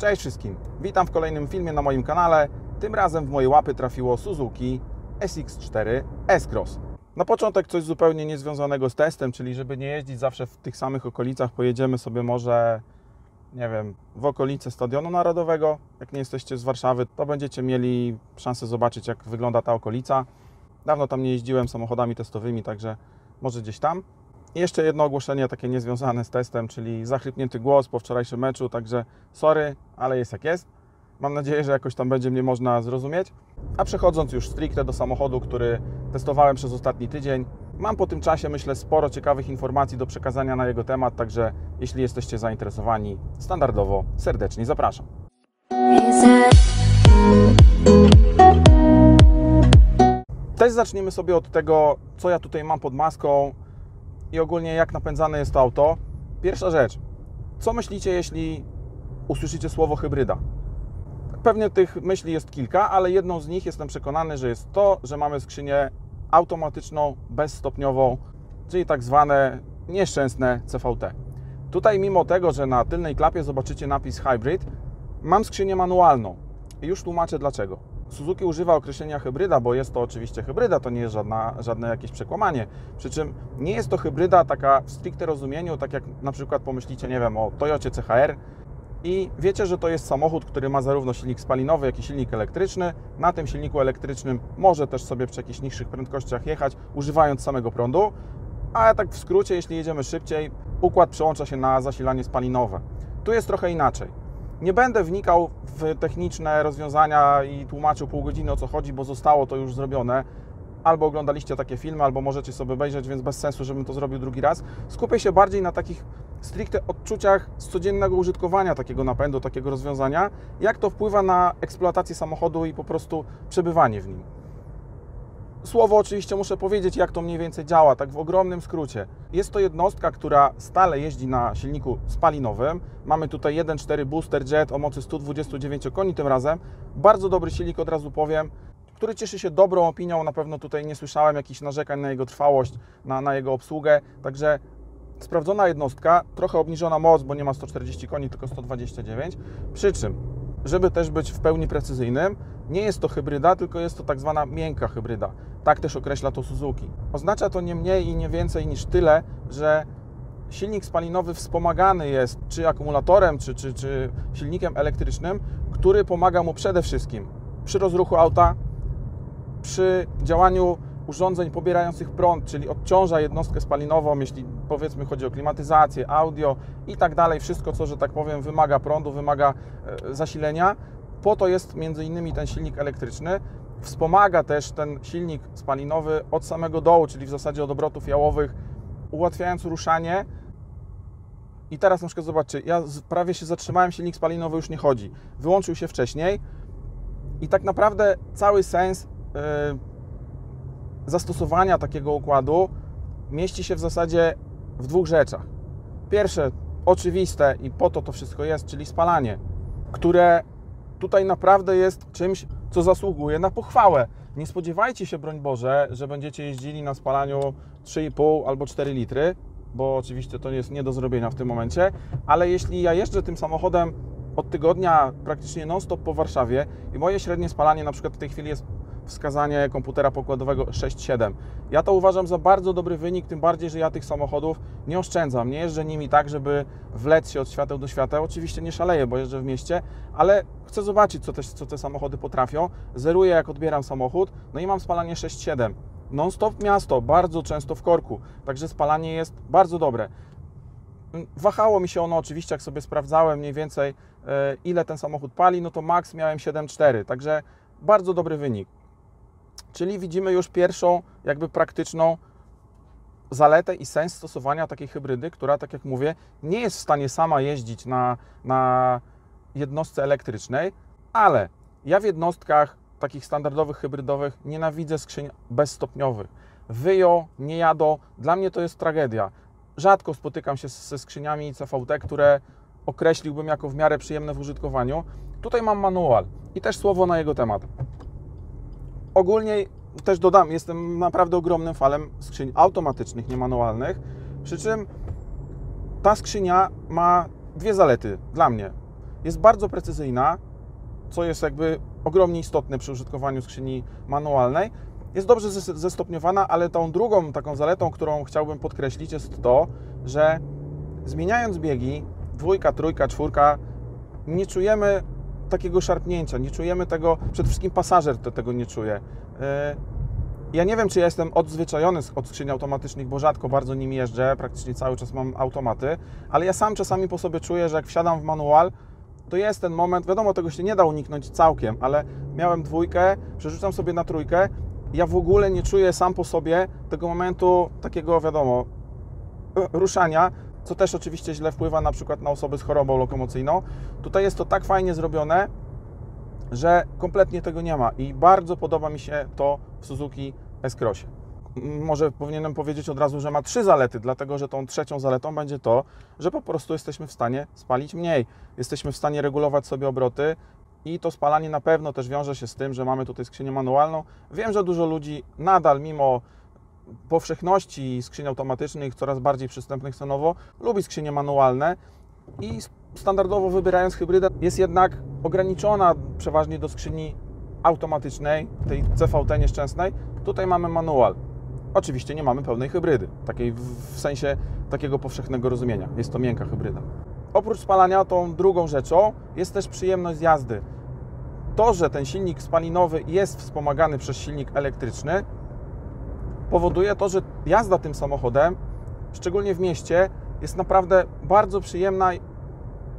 Cześć wszystkim, witam w kolejnym filmie na moim kanale. Tym razem w moje łapy trafiło Suzuki SX4 S-Cross. Na początek coś zupełnie niezwiązanego z testem, czyli żeby nie jeździć zawsze w tych samych okolicach, pojedziemy sobie może, nie wiem, w okolice Stadionu Narodowego. Jak nie jesteście z Warszawy, to będziecie mieli szansę zobaczyć, jak wygląda ta okolica. Dawno tam nie jeździłem samochodami testowymi, także może gdzieś tam. Jeszcze jedno ogłoszenie takie niezwiązane z testem, czyli zachrypnięty głos po wczorajszym meczu, także sorry, ale jest jak jest. Mam nadzieję, że jakoś tam będzie mnie można zrozumieć. A przechodząc już stricte do samochodu, który testowałem przez ostatni tydzień, mam po tym czasie, myślę, sporo ciekawych informacji do przekazania na jego temat, także jeśli jesteście zainteresowani, standardowo serdecznie zapraszam. Też zaczniemy sobie od tego, co ja tutaj mam pod maską i ogólnie jak napędzane jest to auto. Pierwsza rzecz, co myślicie, jeśli usłyszycie słowo hybryda? Pewnie tych myśli jest kilka, ale jedną z nich jestem przekonany, że jest to, że mamy skrzynię automatyczną, bezstopniową, czyli tak zwane nieszczęsne CVT. Tutaj mimo tego, że na tylnej klapie zobaczycie napis hybrid, mam skrzynię manualną i już tłumaczę dlaczego. Suzuki używa określenia hybryda, bo jest to oczywiście hybryda, to nie jest żadna, żadne jakieś przekłamanie. Przy czym nie jest to hybryda taka w stricte rozumieniu, tak jak na przykład pomyślicie, nie wiem, o Toyocie CHR i wiecie, że to jest samochód, który ma zarówno silnik spalinowy, jak i silnik elektryczny. Na tym silniku elektrycznym może też sobie przy jakichś niższych prędkościach jechać, używając samego prądu, a tak w skrócie, jeśli jedziemy szybciej, układ przełącza się na zasilanie spalinowe. Tu jest trochę inaczej. Nie będę wnikał w techniczne rozwiązania i tłumaczył pół godziny o co chodzi, bo zostało to już zrobione. Albo oglądaliście takie filmy, albo możecie sobie obejrzeć, więc bez sensu, żebym to zrobił drugi raz. Skupię się bardziej na takich stricte odczuciach z codziennego użytkowania takiego napędu, takiego rozwiązania, jak to wpływa na eksploatację samochodu i po prostu przebywanie w nim. Słowo oczywiście muszę powiedzieć, jak to mniej więcej działa, tak w ogromnym skrócie. Jest to jednostka, która stale jeździ na silniku spalinowym. Mamy tutaj 1.4 Booster Jet o mocy 129 koni tym razem. Bardzo dobry silnik, od razu powiem, który cieszy się dobrą opinią. Na pewno tutaj nie słyszałem jakichś narzekań na jego trwałość, na, na jego obsługę. Także sprawdzona jednostka, trochę obniżona moc, bo nie ma 140 koni, tylko 129. Przy czym, żeby też być w pełni precyzyjnym, nie jest to hybryda, tylko jest to tak zwana miękka hybryda. Tak też określa to Suzuki. Oznacza to nie mniej i nie więcej niż tyle, że silnik spalinowy wspomagany jest czy akumulatorem, czy, czy, czy silnikiem elektrycznym, który pomaga mu przede wszystkim przy rozruchu auta, przy działaniu urządzeń pobierających prąd, czyli odciąża jednostkę spalinową, jeśli powiedzmy chodzi o klimatyzację, audio i tak dalej, wszystko co, że tak powiem, wymaga prądu, wymaga e, zasilenia. Po to jest między innymi ten silnik elektryczny. Wspomaga też ten silnik spalinowy od samego dołu, czyli w zasadzie od obrotów jałowych, ułatwiając ruszanie. I teraz na przykład zobaczcie, ja prawie się zatrzymałem, silnik spalinowy już nie chodzi. Wyłączył się wcześniej i tak naprawdę cały sens yy, zastosowania takiego układu mieści się w zasadzie w dwóch rzeczach. Pierwsze, oczywiste i po to to wszystko jest, czyli spalanie, które tutaj naprawdę jest czymś, co zasługuje na pochwałę. Nie spodziewajcie się, broń Boże, że będziecie jeździli na spalaniu 3,5 albo 4 litry, bo oczywiście to jest nie do zrobienia w tym momencie, ale jeśli ja jeżdżę tym samochodem od tygodnia praktycznie non-stop po Warszawie i moje średnie spalanie na przykład w tej chwili jest wskazanie komputera pokładowego 6.7. Ja to uważam za bardzo dobry wynik, tym bardziej, że ja tych samochodów nie oszczędzam. Nie jeżdżę nimi tak, żeby wlec się od świateł do świateł. Oczywiście nie szaleję, bo jeżdżę w mieście, ale chcę zobaczyć, co te, co te samochody potrafią. Zeruję, jak odbieram samochód, no i mam spalanie 6.7. Non-stop miasto, bardzo często w korku, także spalanie jest bardzo dobre. Wahało mi się ono oczywiście, jak sobie sprawdzałem mniej więcej, e, ile ten samochód pali, no to max miałem 7,4, także bardzo dobry wynik. Czyli widzimy już pierwszą, jakby praktyczną zaletę i sens stosowania takiej hybrydy, która, tak jak mówię, nie jest w stanie sama jeździć na, na jednostce elektrycznej, ale ja w jednostkach takich standardowych, hybrydowych nienawidzę skrzyń bezstopniowych. Wyjo, nie jadą, dla mnie to jest tragedia. Rzadko spotykam się ze skrzyniami CVT, które określiłbym jako w miarę przyjemne w użytkowaniu. Tutaj mam manual i też słowo na jego temat. Ogólnie też dodam, jestem naprawdę ogromnym falem skrzyń automatycznych, nie manualnych. Przy czym ta skrzynia ma dwie zalety dla mnie. jest bardzo precyzyjna, co jest jakby ogromnie istotne przy użytkowaniu skrzyni manualnej. Jest dobrze zestopniowana, ale tą drugą taką zaletą, którą chciałbym podkreślić, jest to, że zmieniając biegi, dwójka, trójka, czwórka, nie czujemy takiego szarpnięcia, nie czujemy tego, przede wszystkim pasażer to tego nie czuje. E, ja nie wiem, czy ja jestem odzwyczajony od skrzyni automatycznych, bo rzadko bardzo nim jeżdżę, praktycznie cały czas mam automaty, ale ja sam czasami po sobie czuję, że jak wsiadam w manual, to jest ten moment, wiadomo, tego się nie da uniknąć całkiem, ale miałem dwójkę, przerzucam sobie na trójkę, ja w ogóle nie czuję sam po sobie tego momentu takiego, wiadomo, ruszania, co też oczywiście źle wpływa na przykład na osoby z chorobą lokomocyjną. Tutaj jest to tak fajnie zrobione, że kompletnie tego nie ma i bardzo podoba mi się to w Suzuki S-Crossie. Może powinienem powiedzieć od razu, że ma trzy zalety, dlatego że tą trzecią zaletą będzie to, że po prostu jesteśmy w stanie spalić mniej. Jesteśmy w stanie regulować sobie obroty i to spalanie na pewno też wiąże się z tym, że mamy tutaj skrzynię manualną. Wiem, że dużo ludzi nadal, mimo powszechności skrzyń automatycznych, coraz bardziej przystępnych cenowo, lubi skrzynie manualne i standardowo wybierając hybrydę jest jednak ograniczona przeważnie do skrzyni automatycznej, tej CVT nieszczęsnej. Tutaj mamy manual. Oczywiście nie mamy pełnej hybrydy, takiej w sensie takiego powszechnego rozumienia. Jest to miękka hybryda. Oprócz spalania, tą drugą rzeczą jest też przyjemność jazdy. To, że ten silnik spalinowy jest wspomagany przez silnik elektryczny, powoduje to, że jazda tym samochodem, szczególnie w mieście, jest naprawdę bardzo przyjemna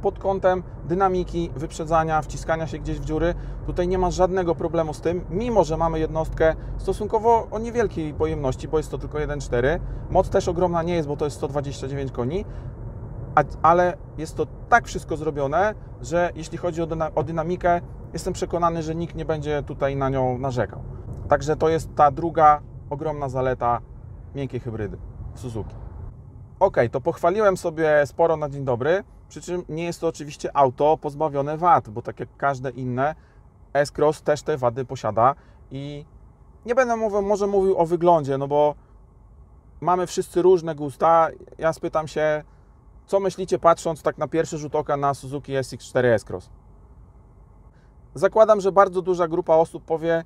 pod kątem dynamiki, wyprzedzania, wciskania się gdzieś w dziury. Tutaj nie ma żadnego problemu z tym, mimo że mamy jednostkę stosunkowo o niewielkiej pojemności, bo jest to tylko 1.4. Moc też ogromna nie jest, bo to jest 129 koni, ale jest to tak wszystko zrobione, że jeśli chodzi o dynamikę, jestem przekonany, że nikt nie będzie tutaj na nią narzekał. Także to jest ta druga ogromna zaleta miękkiej hybrydy Suzuki. Ok, to pochwaliłem sobie sporo na dzień dobry, przy czym nie jest to oczywiście auto pozbawione wad, bo tak jak każde inne, S-Cross też te wady posiada i nie będę mówił, może mówił o wyglądzie, no bo mamy wszyscy różne gusta. Ja spytam się, co myślicie patrząc tak na pierwszy rzut oka na Suzuki SX4 S-Cross? Zakładam, że bardzo duża grupa osób powie,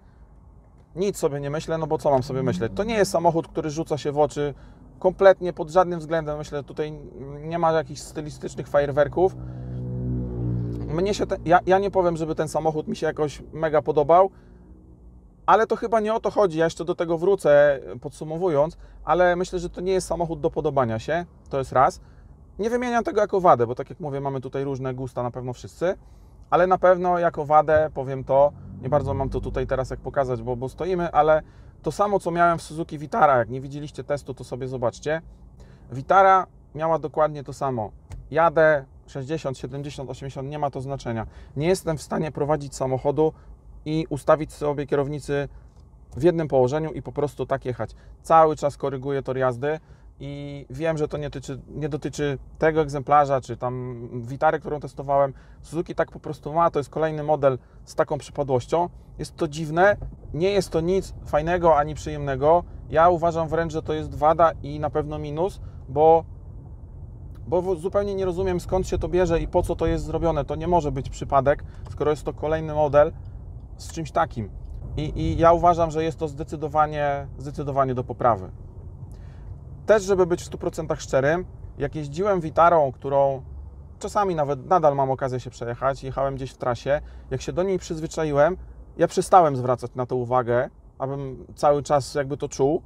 nic sobie nie myślę, no bo co mam sobie myśleć? To nie jest samochód, który rzuca się w oczy kompletnie pod żadnym względem. Myślę, tutaj nie ma jakichś stylistycznych fajerwerków. Mnie się te, ja, ja nie powiem, żeby ten samochód mi się jakoś mega podobał, ale to chyba nie o to chodzi. Ja jeszcze do tego wrócę, podsumowując, ale myślę, że to nie jest samochód do podobania się. To jest raz. Nie wymieniam tego jako wadę, bo tak jak mówię, mamy tutaj różne gusta na pewno wszyscy, ale na pewno jako wadę powiem to, nie bardzo mam to tutaj teraz jak pokazać, bo, bo stoimy, ale to samo, co miałem w Suzuki Vitara. Jak nie widzieliście testu, to sobie zobaczcie. Vitara miała dokładnie to samo. Jadę 60, 70, 80, nie ma to znaczenia. Nie jestem w stanie prowadzić samochodu i ustawić sobie kierownicy w jednym położeniu i po prostu tak jechać. Cały czas koryguję tor jazdy i wiem, że to nie dotyczy, nie dotyczy tego egzemplarza, czy tam Witary, którą testowałem. Suzuki tak po prostu ma, to jest kolejny model z taką przypadłością. Jest to dziwne, nie jest to nic fajnego ani przyjemnego. Ja uważam wręcz, że to jest wada i na pewno minus, bo, bo zupełnie nie rozumiem skąd się to bierze i po co to jest zrobione. To nie może być przypadek, skoro jest to kolejny model z czymś takim. I, i ja uważam, że jest to zdecydowanie, zdecydowanie do poprawy. Też, żeby być w 100% szczerym, jak jeździłem Witarą, którą czasami nawet nadal mam okazję się przejechać, jechałem gdzieś w trasie, jak się do niej przyzwyczaiłem, ja przestałem zwracać na to uwagę, abym cały czas jakby to czuł.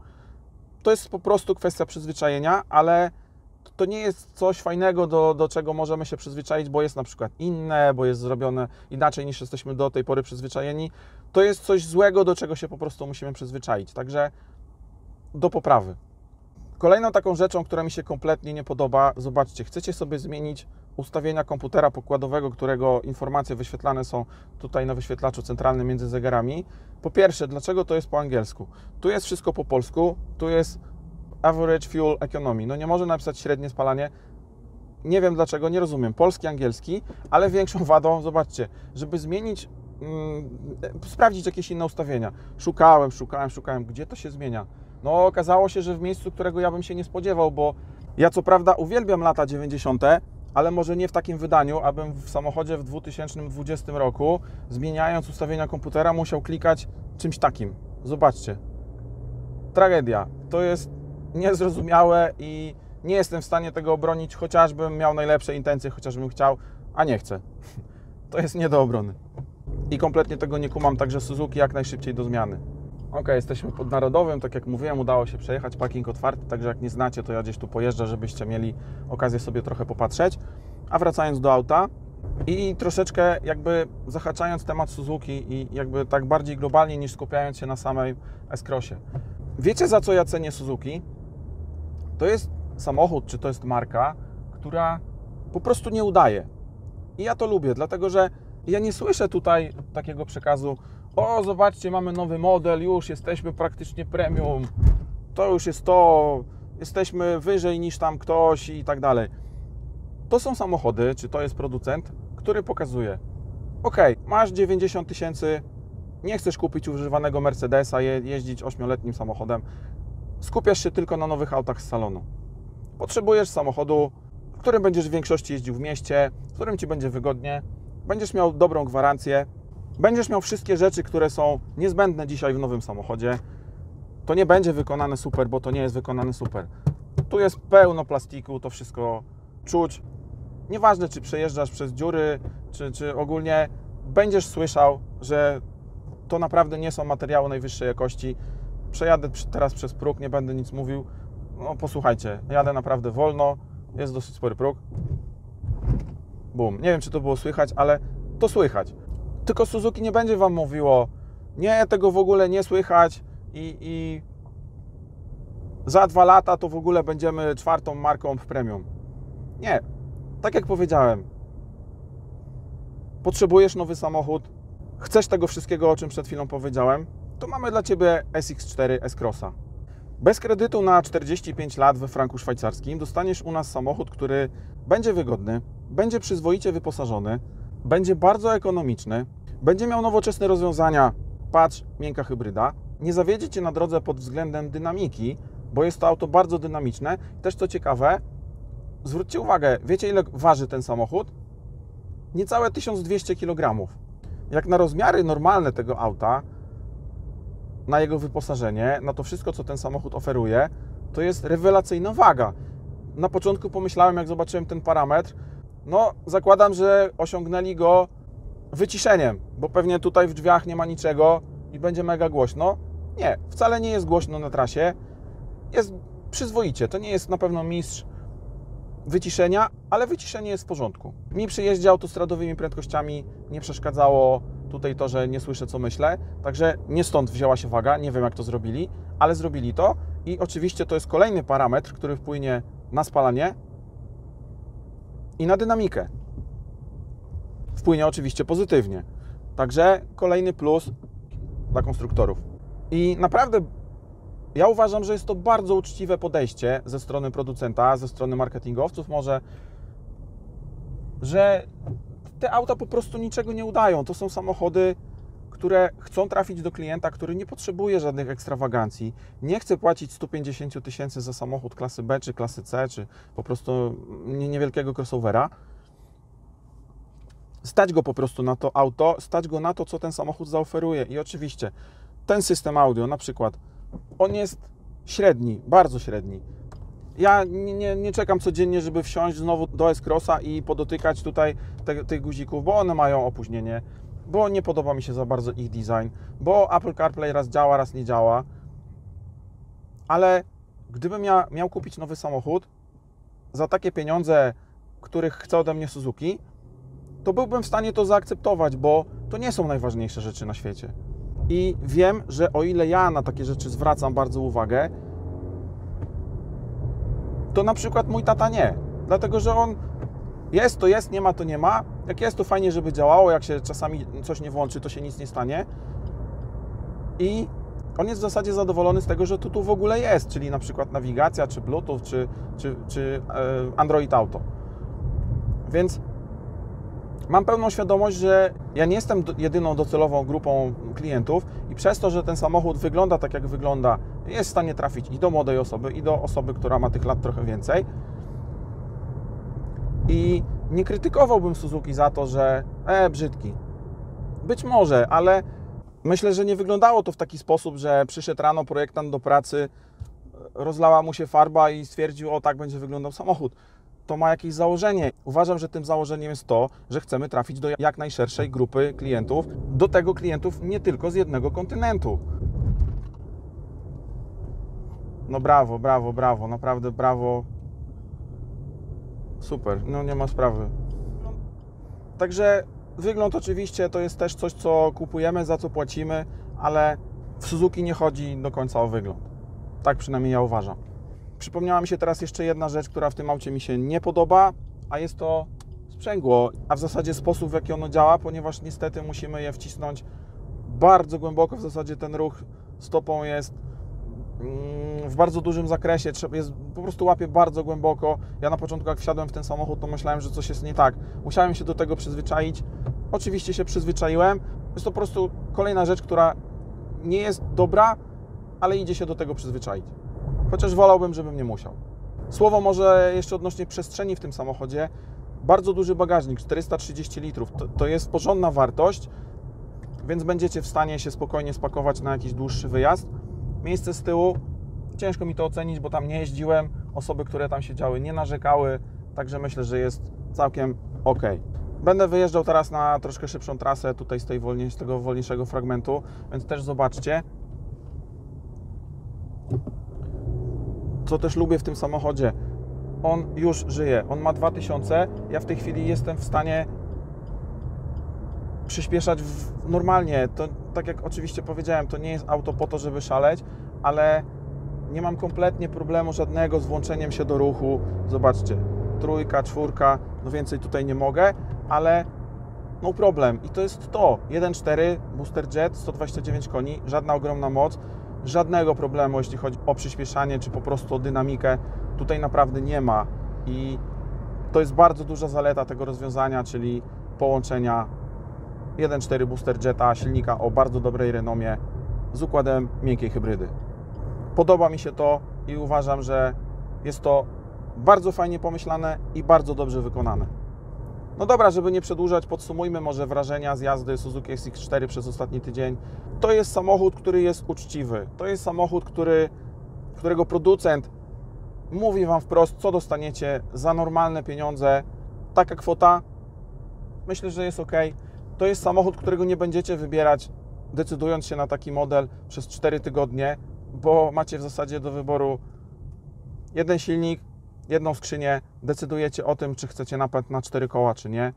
To jest po prostu kwestia przyzwyczajenia, ale to nie jest coś fajnego, do, do czego możemy się przyzwyczaić, bo jest na przykład inne, bo jest zrobione inaczej niż jesteśmy do tej pory przyzwyczajeni. To jest coś złego, do czego się po prostu musimy przyzwyczaić. Także do poprawy. Kolejną taką rzeczą, która mi się kompletnie nie podoba, zobaczcie, chcecie sobie zmienić ustawienia komputera pokładowego, którego informacje wyświetlane są tutaj na wyświetlaczu centralnym między zegarami. Po pierwsze, dlaczego to jest po angielsku? Tu jest wszystko po polsku, tu jest average fuel economy. No nie może napisać średnie spalanie. Nie wiem dlaczego, nie rozumiem. Polski, angielski, ale większą wadą, zobaczcie, żeby zmienić, mm, sprawdzić jakieś inne ustawienia. Szukałem, szukałem, szukałem, gdzie to się zmienia no okazało się, że w miejscu, którego ja bym się nie spodziewał, bo ja co prawda uwielbiam lata 90., ale może nie w takim wydaniu, abym w samochodzie w 2020 roku, zmieniając ustawienia komputera, musiał klikać czymś takim. Zobaczcie. Tragedia. To jest niezrozumiałe i nie jestem w stanie tego obronić, chociażbym miał najlepsze intencje, chociażbym chciał, a nie chcę. To jest nie do obrony. I kompletnie tego nie kumam, także Suzuki jak najszybciej do zmiany. Ok, jesteśmy pod Narodowym, tak jak mówiłem, udało się przejechać, parking otwarty, także jak nie znacie, to ja gdzieś tu pojeżdżę, żebyście mieli okazję sobie trochę popatrzeć. A wracając do auta i troszeczkę jakby zahaczając temat Suzuki i jakby tak bardziej globalnie niż skupiając się na samej S-Crossie. Wiecie za co ja cenię Suzuki? To jest samochód, czy to jest marka, która po prostu nie udaje. I ja to lubię, dlatego że ja nie słyszę tutaj takiego przekazu, o zobaczcie, mamy nowy model, już jesteśmy praktycznie premium, to już jest to, jesteśmy wyżej niż tam ktoś i tak dalej. To są samochody, czy to jest producent, który pokazuje, ok, masz 90 tysięcy, nie chcesz kupić używanego Mercedesa, jeździć 8-letnim samochodem, skupiasz się tylko na nowych autach z salonu. Potrzebujesz samochodu, w którym będziesz w większości jeździł w mieście, w którym Ci będzie wygodnie, będziesz miał dobrą gwarancję, będziesz miał wszystkie rzeczy, które są niezbędne dzisiaj w nowym samochodzie. To nie będzie wykonane super, bo to nie jest wykonane super. Tu jest pełno plastiku, to wszystko czuć. Nieważne, czy przejeżdżasz przez dziury, czy, czy ogólnie będziesz słyszał, że to naprawdę nie są materiały najwyższej jakości. Przejadę teraz przez próg, nie będę nic mówił. No posłuchajcie, jadę naprawdę wolno, jest dosyć spory próg. Bum. Nie wiem, czy to było słychać, ale to słychać. Tylko Suzuki nie będzie Wam mówiło, nie, tego w ogóle nie słychać i, i za dwa lata to w ogóle będziemy czwartą marką w premium. Nie. Tak jak powiedziałem, potrzebujesz nowy samochód, chcesz tego wszystkiego, o czym przed chwilą powiedziałem, to mamy dla Ciebie SX4 S-Crossa. Bez kredytu na 45 lat we franku szwajcarskim dostaniesz u nas samochód, który będzie wygodny, będzie przyzwoicie wyposażony, będzie bardzo ekonomiczny, będzie miał nowoczesne rozwiązania, patrz, miękka hybryda, nie zawiedzie Cię na drodze pod względem dynamiki, bo jest to auto bardzo dynamiczne. Też co ciekawe, zwróćcie uwagę, wiecie ile waży ten samochód? Niecałe 1200 kg. Jak na rozmiary normalne tego auta, na jego wyposażenie, na to wszystko, co ten samochód oferuje, to jest rewelacyjna waga. Na początku pomyślałem, jak zobaczyłem ten parametr, no zakładam, że osiągnęli go wyciszeniem, bo pewnie tutaj w drzwiach nie ma niczego i będzie mega głośno. Nie, wcale nie jest głośno na trasie. Jest przyzwoicie. To nie jest na pewno mistrz wyciszenia, ale wyciszenie jest w porządku. Mi przy jeździe autostradowymi prędkościami nie przeszkadzało tutaj to, że nie słyszę, co myślę. Także nie stąd wzięła się waga, nie wiem, jak to zrobili, ale zrobili to. I oczywiście to jest kolejny parametr, który wpłynie na spalanie i na dynamikę. Wpłynie oczywiście pozytywnie. Także kolejny plus dla konstruktorów. I naprawdę ja uważam, że jest to bardzo uczciwe podejście ze strony producenta, ze strony marketingowców może, że te auta po prostu niczego nie udają. To są samochody, które chcą trafić do klienta, który nie potrzebuje żadnych ekstrawagancji, nie chce płacić 150 tysięcy za samochód klasy B czy klasy C, czy po prostu niewielkiego crossovera. Stać go po prostu na to auto, stać go na to, co ten samochód zaoferuje. I oczywiście ten system audio, na przykład, on jest średni, bardzo średni. Ja nie, nie, nie, czekam codziennie, żeby wsiąść znowu do S-Crossa i podotykać tutaj te, tych guzików, bo one mają opóźnienie, bo nie podoba mi się za bardzo ich design, bo Apple CarPlay raz działa, raz nie działa. Ale gdybym ja miał kupić nowy samochód za takie pieniądze, których chce ode mnie Suzuki, to byłbym w stanie to zaakceptować, bo to nie są najważniejsze rzeczy na świecie. I wiem, że o ile ja na takie rzeczy zwracam bardzo uwagę, to na przykład mój tata nie. Dlatego, że on jest to jest, nie ma to nie ma. Jak jest to fajnie, żeby działało, jak się czasami coś nie włączy, to się nic nie stanie. I on jest w zasadzie zadowolony z tego, że to tu w ogóle jest, czyli na przykład nawigacja, czy Bluetooth, czy, czy, czy e, Android Auto. Więc mam pełną świadomość, że ja nie jestem jedyną docelową grupą klientów i przez to, że ten samochód wygląda tak, jak wygląda, jest w stanie trafić i do młodej osoby, i do osoby, która ma tych lat trochę więcej, I nie krytykowałbym Suzuki za to, że e, brzydki. Być może, ale myślę, że nie wyglądało to w taki sposób, że przyszedł rano projektant do pracy, rozlała mu się farba i stwierdził, o tak będzie wyglądał samochód. To ma jakieś założenie. Uważam, że tym założeniem jest to, że chcemy trafić do jak najszerszej grupy klientów, do tego klientów nie tylko z jednego kontynentu. No brawo, brawo, brawo, naprawdę brawo. Super, no nie ma sprawy. Także wygląd oczywiście to jest też coś, co kupujemy, za co płacimy, ale w Suzuki nie chodzi do końca o wygląd. Tak przynajmniej ja uważam. Przypomniała mi się teraz jeszcze jedna rzecz, która w tym aucie mi się nie podoba, a jest to sprzęgło, a w zasadzie sposób, w jaki ono działa, ponieważ niestety musimy je wcisnąć bardzo głęboko. W zasadzie ten ruch stopą jest mm, w bardzo dużym zakresie, jest, po prostu łapie bardzo głęboko. Ja na początku, jak wsiadłem w ten samochód, to myślałem, że coś jest nie tak. Musiałem się do tego przyzwyczaić. Oczywiście się przyzwyczaiłem. Jest to po prostu kolejna rzecz, która nie jest dobra, ale idzie się do tego przyzwyczaić. Chociaż wolałbym, żebym nie musiał. Słowo może jeszcze odnośnie przestrzeni w tym samochodzie. Bardzo duży bagażnik, 430 litrów. To, to jest porządna wartość, więc będziecie w stanie się spokojnie spakować na jakiś dłuższy wyjazd. Miejsce z tyłu, ciężko mi to ocenić, bo tam nie jeździłem. Osoby, które tam siedziały, nie narzekały, także myślę, że jest całkiem ok. Będę wyjeżdżał teraz na troszkę szybszą trasę tutaj z, tej z tego wolniejszego fragmentu, więc też zobaczcie. Co też lubię w tym samochodzie, on już żyje. On ma 2000. Ja w tej chwili jestem w stanie przyspieszać normalnie. To tak jak oczywiście powiedziałem, to nie jest auto po to, żeby szaleć, ale nie mam kompletnie problemu żadnego z włączeniem się do ruchu. Zobaczcie, trójka, czwórka, no więcej tutaj nie mogę, ale no problem. I to jest to. 1.4 Booster Jet, 129 koni, żadna ogromna moc, żadnego problemu, jeśli chodzi o przyspieszanie, czy po prostu o dynamikę. Tutaj naprawdę nie ma. I to jest bardzo duża zaleta tego rozwiązania, czyli połączenia 1.4 Booster Jetta, silnika o bardzo dobrej renomie z układem miękkiej hybrydy. Podoba mi się to i uważam, że jest to bardzo fajnie pomyślane i bardzo dobrze wykonane. No dobra, żeby nie przedłużać, podsumujmy może wrażenia z jazdy Suzuki SX4 przez ostatni tydzień. To jest samochód, który jest uczciwy. To jest samochód, który, którego producent mówi Wam wprost, co dostaniecie za normalne pieniądze. Taka kwota, myślę, że jest ok. To jest samochód, którego nie będziecie wybierać, decydując się na taki model przez 4 tygodnie, bo macie w zasadzie do wyboru jeden silnik, jedną skrzynię, decydujecie o tym, czy chcecie napęd na 4 koła, czy nie.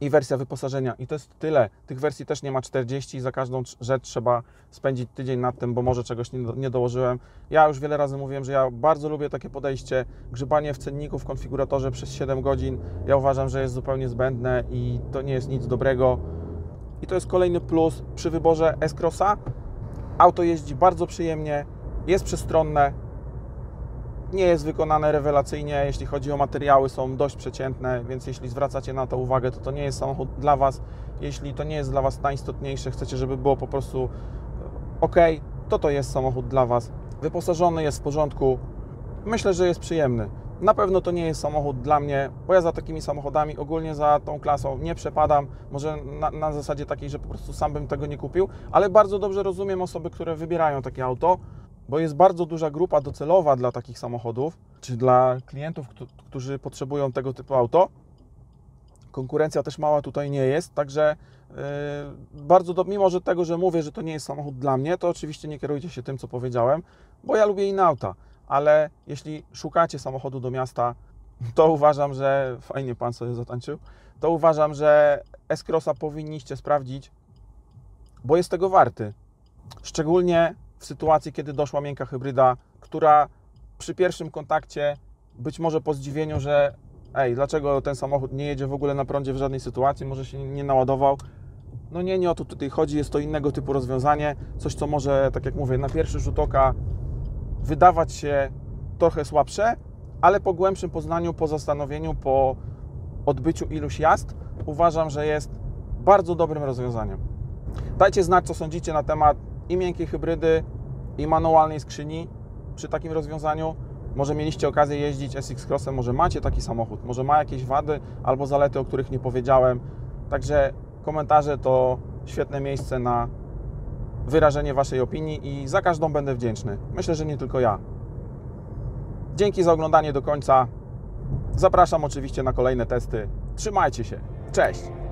I wersja wyposażenia. I to jest tyle. Tych wersji też nie ma 40 za każdą rzecz trzeba spędzić tydzień nad tym, bo może czegoś nie, nie dołożyłem. Ja już wiele razy mówiłem, że ja bardzo lubię takie podejście. Grzebanie w cenniku, w konfiguratorze przez 7 godzin. Ja uważam, że jest zupełnie zbędne i to nie jest nic dobrego. I to jest kolejny plus przy wyborze S-Crossa. Auto jeździ bardzo przyjemnie, jest przestronne, nie jest wykonane rewelacyjnie, jeśli chodzi o materiały, są dość przeciętne, więc jeśli zwracacie na to uwagę, to to nie jest samochód dla Was. Jeśli to nie jest dla Was najistotniejsze, chcecie, żeby było po prostu ok, to to jest samochód dla Was. Wyposażony jest w porządku, myślę, że jest przyjemny. Na pewno to nie jest samochód dla mnie, bo ja za takimi samochodami, ogólnie za tą klasą nie przepadam. Może na, na, zasadzie takiej, że po prostu sam bym tego nie kupił, ale bardzo dobrze rozumiem osoby, które wybierają takie auto bo jest bardzo duża grupa docelowa dla takich samochodów, czy dla klientów, którzy potrzebują tego typu auto. Konkurencja też mała tutaj nie jest, także yy, bardzo do, mimo że tego, że mówię, że to nie jest samochód dla mnie, to oczywiście nie kierujcie się tym, co powiedziałem, bo ja lubię inne auta, ale jeśli szukacie samochodu do miasta, to uważam, że fajnie pan sobie zatańczył, to uważam, że S-Crossa powinniście sprawdzić, bo jest tego warty. Szczególnie sytuacji, kiedy doszła miękka hybryda, która przy pierwszym kontakcie, być może po zdziwieniu, że ej, dlaczego ten samochód nie jedzie w ogóle na prądzie w żadnej sytuacji, może się nie naładował. No nie, nie o to tutaj chodzi, jest to innego typu rozwiązanie, coś co może, tak jak mówię, na pierwszy rzut oka wydawać się trochę słabsze, ale po głębszym poznaniu, po zastanowieniu, po odbyciu iluś jazd, uważam, że jest bardzo dobrym rozwiązaniem. Dajcie znać, co sądzicie na temat i miękkiej hybrydy, i manualnej skrzyni przy takim rozwiązaniu. Może mieliście okazję jeździć SX Crossem, może macie taki samochód, może ma jakieś wady albo zalety, o których nie powiedziałem. Także komentarze to świetne miejsce na wyrażenie Waszej opinii i za każdą będę wdzięczny. Myślę, że nie tylko ja. Dzięki za oglądanie do końca. Zapraszam oczywiście na kolejne testy. Trzymajcie się. Cześć!